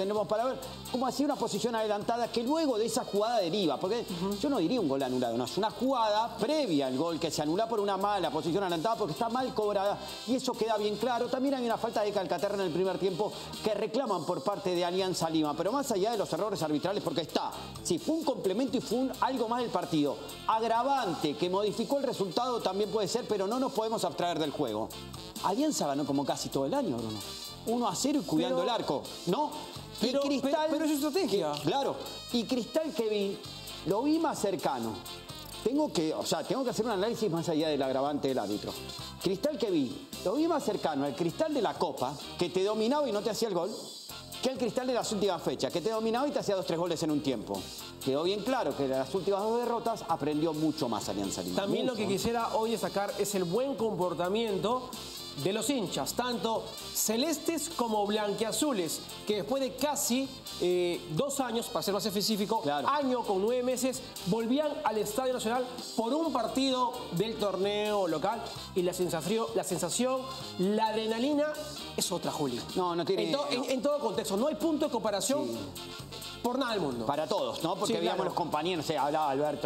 tendremos para ver, como hacía una posición adelantada que luego de esa jugada deriva, porque yo no diría un gol anulado, no, es una jugada previa al gol que se anula por una mala posición adelantada porque está mal cobrada y eso queda bien claro. También hay una falta de Calcaterra en el primer tiempo que reclaman por parte de Alianza Lima, pero más allá de los errores arbitrales, porque está, si fue un complemento y fue un, algo más del partido, agravante que modificó el resultado también puede ser, pero no nos podemos abstraer del juego. Alianza ganó como casi todo el año, Bruno. 1 a 0 y cuidando Pero- el arco, ¿no? Pero- pero- pero es estrategia. que- claro. Y Cristal que vi, lo vi más cercano. Tengo que, o sea, tengo que hacer un análisis más allá del agravante del árbitro. Cristal que vi, lo vi más cercano al cristal de la Copa, que te dominaba y no te hacía el gol, que el cristal de las últimas fechas, que te dominaba y te hacía dos, tres goles en un tiempo. Quedó bien claro que de las últimas dos derrotas aprendió mucho más Alianza Lima. También lo que quisiera hoy destacar es el buen comportamiento de los hinchas, tanto celestes como blanqueazules, que después de casi eh, dos años, para ser más específico, Claro. año con nueve meses, volvían al Estadio Nacional por un partido del torneo local y la sensación, la, sensación, la adrenalina es otra, Juli. No, no tiene- En, to- en- todo contexto, no hay punto de comparación por nada del mundo. Para todos, ¿no? Porque Sí, veíamos claro. los compañeros, hablaba Alberto.